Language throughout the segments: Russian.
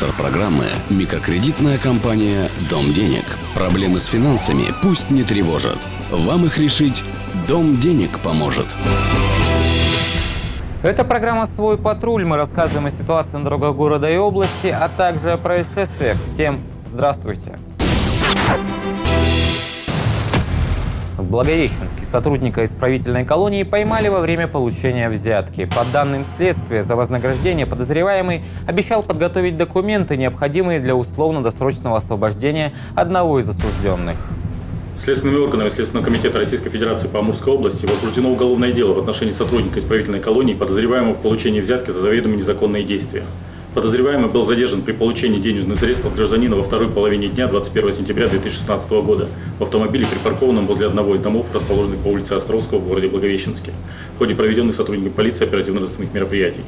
Спонсор программы – микрокредитная компания «Дом денег». Проблемы с финансами пусть не тревожат. Вам их решить «Дом денег» поможет. Это программа «Свой патруль». Мы рассказываем о ситуации на дорогах города и области, а также о происшествиях. Всем здравствуйте. В Благовещенске сотрудника исправительной колонии поймали во время получения взятки. По данным следствия, за вознаграждение подозреваемый обещал подготовить документы, необходимые для условно-досрочного освобождения одного из осужденных. Следственными органами Следственного комитета Российской Федерации по Амурской области возбуждено уголовное дело в отношении сотрудника исправительной колонии, подозреваемого в получении взятки за заведомо незаконные действия. Подозреваемый был задержан при получении денежных средств от гражданина во второй половине дня 21 сентября 2016 года в автомобиле, припаркованном возле одного из домов, расположенных по улице Островского в городе Благовещенске, в ходе проведенных сотрудниками полиции оперативно-розыскных мероприятий.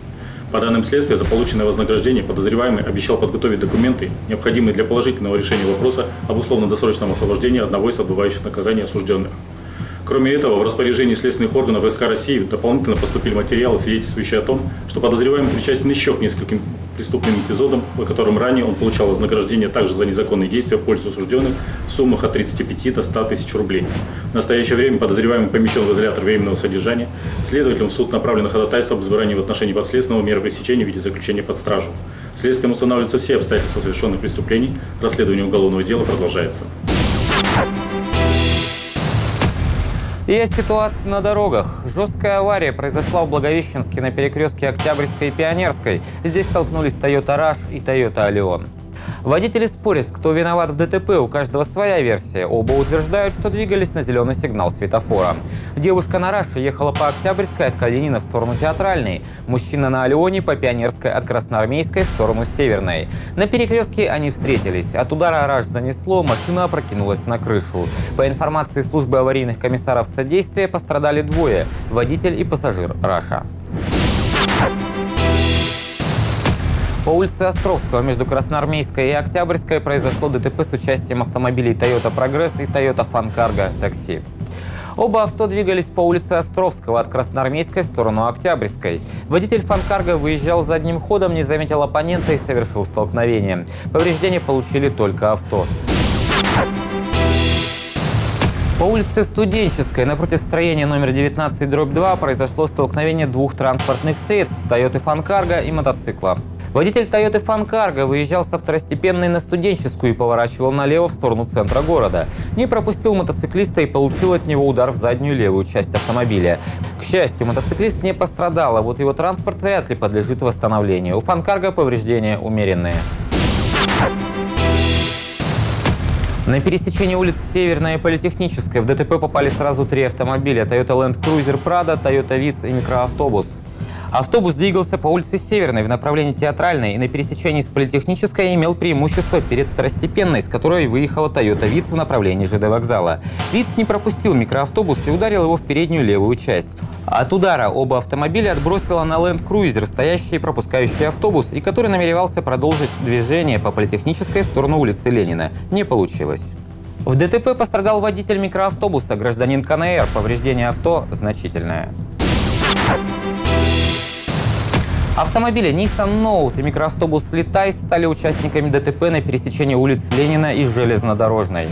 По данным следствия, за полученное вознаграждение подозреваемый обещал подготовить документы, необходимые для положительного решения вопроса об условно-досрочном освобождении одного из отбывающих наказания осужденных. Кроме этого, в распоряжении следственных органов СК России дополнительно поступили материалы, свидетельствующие о том, что подозреваемый причастен еще к нескольким преступным эпизодам, по которым ранее он получал вознаграждение также за незаконные действия в пользу осужденных в суммах от 35 до 100 тысяч рублей. В настоящее время подозреваемый помещен в изолятор временного содержания. Следователям в суд направлено ходатайство об избрании в отношении подследственного меры пресечения в виде заключения под стражу. Следствием устанавливаются все обстоятельства совершенных преступлений. Расследование уголовного дела продолжается. И о ситуации на дорогах. Жесткая авария произошла в Благовещенске на перекрестке Октябрьской и Пионерской. Здесь столкнулись Toyota Rush и Toyota Allion. Водители спорят, кто виноват в ДТП, у каждого своя версия. Оба утверждают, что двигались на зеленый сигнал светофора. Девушка на Раше ехала по Октябрьской от Калинина в сторону Театральной. Мужчина на Алионе по Пионерской от Красноармейской в сторону Северной. На перекрестке они встретились. От удара Раш занесло, машина опрокинулась на крышу. По информации службы аварийных комиссаров содействия пострадали двое – водитель и пассажир Раша. По улице Островского между Красноармейской и Октябрьской произошло ДТП с участием автомобилей Toyota Progress и Toyota Fan Cargo такси. Оба авто двигались по улице Островского от Красноармейской в сторону Октябрьской. Водитель фанкарга выезжал задним ходом, не заметил оппонента и совершил столкновение. Повреждения получили только авто. По улице Студенческой напротив строения номер 19 дробь 2 произошло столкновение двух транспортных средств – Toyota Фанкарга и мотоцикла. Водитель Toyota Фанкарго выезжал со второстепенной на студенческую и поворачивал налево в сторону центра города. Не пропустил мотоциклиста и получил от него удар в заднюю левую часть автомобиля. К счастью, мотоциклист не пострадал, а вот его транспорт вряд ли подлежит восстановлению. У Фанкарго повреждения умеренные. На пересечении улиц Северная и Политехническая в ДТП попали сразу три автомобиля – Toyota Land Cruiser Prado, Toyota Vitz и микроавтобус. Автобус двигался по улице Северной в направлении Театральной и на пересечении с Политехнической имел преимущество перед второстепенной, с которой выехала Toyota Виц в направлении ЖД вокзала. Виц не пропустил микроавтобус и ударил его в переднюю левую часть. От удара оба автомобиля отбросило на Land Cruiser, стоящий и пропускающий автобус, и который намеревался продолжить движение по Политехнической в сторону улицы Ленина. Не получилось. В ДТП пострадал водитель микроавтобуса, гражданин КНР. Повреждение авто значительное. Автомобили Nissan Note и микроавтобус Летай стали участниками ДТП на пересечении улиц Ленина и Железнодорожной.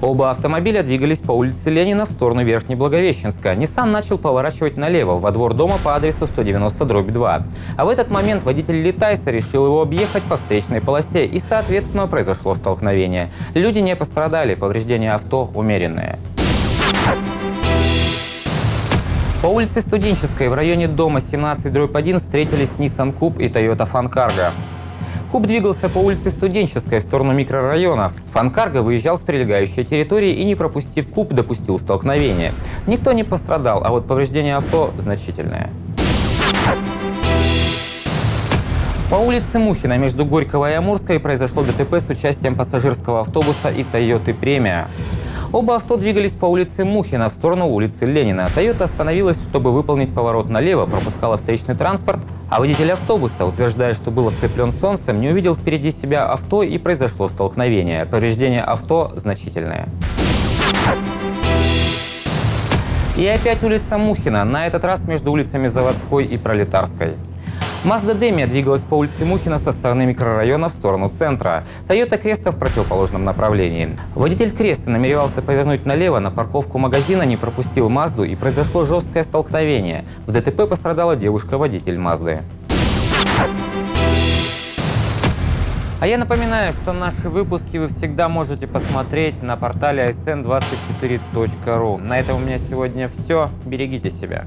Оба автомобиля двигались по улице Ленина в сторону Верхней Благовещенска. Nissan начал поворачивать налево, во двор дома по адресу 190-2. А в этот момент водитель Летайса решил его объехать по встречной полосе, и, соответственно, произошло столкновение. Люди не пострадали, повреждения авто умеренные. По улице Студенческой в районе дома 17 дробь 1 встретились Nissan Cube и Toyota Cargo. Куб двигался по улице Студенческой в сторону микрорайона. Фанкарго выезжал с прилегающей территории и, не пропустив Куб, допустил столкновение. Никто не пострадал, а вот повреждение авто значительное. По улице Мухина между Горького и Амурской произошло ДТП с участием пассажирского автобуса и Toyota Премия. Оба авто двигались по улице Мухина в сторону улицы Ленина. Toyota остановилась, чтобы выполнить поворот налево, пропускала встречный транспорт, а водитель автобуса, утверждая, что был ослеплен солнцем, не увидел впереди себя авто и произошло столкновение. Повреждение авто значительное. И опять улица Мухина, на этот раз между улицами Заводской и Пролетарской. Mazda Demia двигалась по улице Мухина со стороны микрорайона в сторону центра. Toyota Креста в противоположном направлении. Водитель Креста намеревался повернуть налево на парковку магазина, не пропустил Мазду и произошло жесткое столкновение. В ДТП пострадала девушка-водитель Мазды. А я напоминаю, что наши выпуски вы всегда можете посмотреть на портале sn24.ru. На этом у меня сегодня все. Берегите себя.